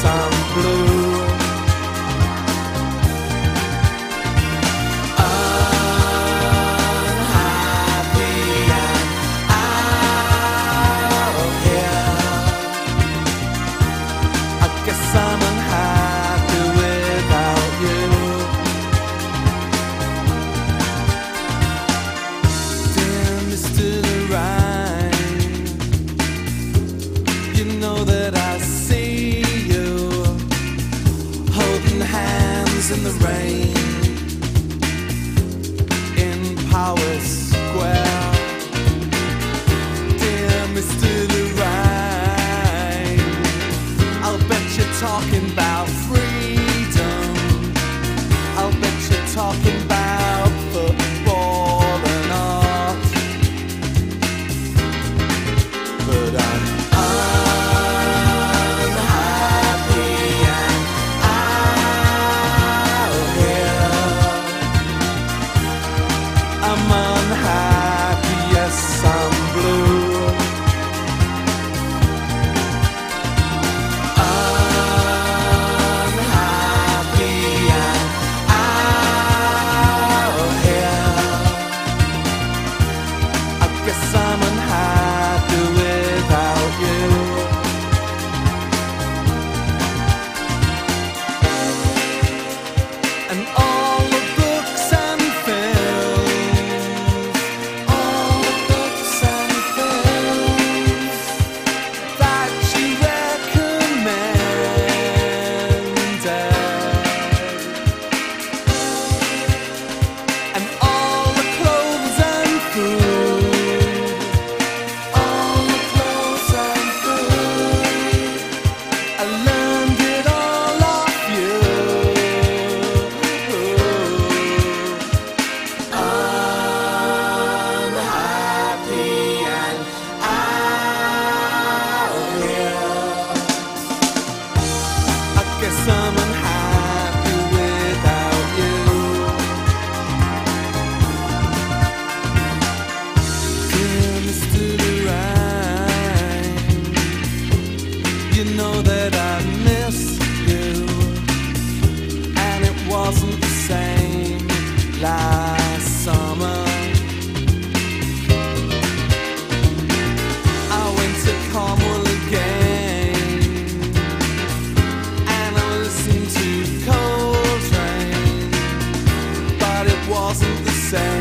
sound talking about free. wasn't the same last summer. I went to Carmel again, and I listened to Coltrane, but it wasn't the same.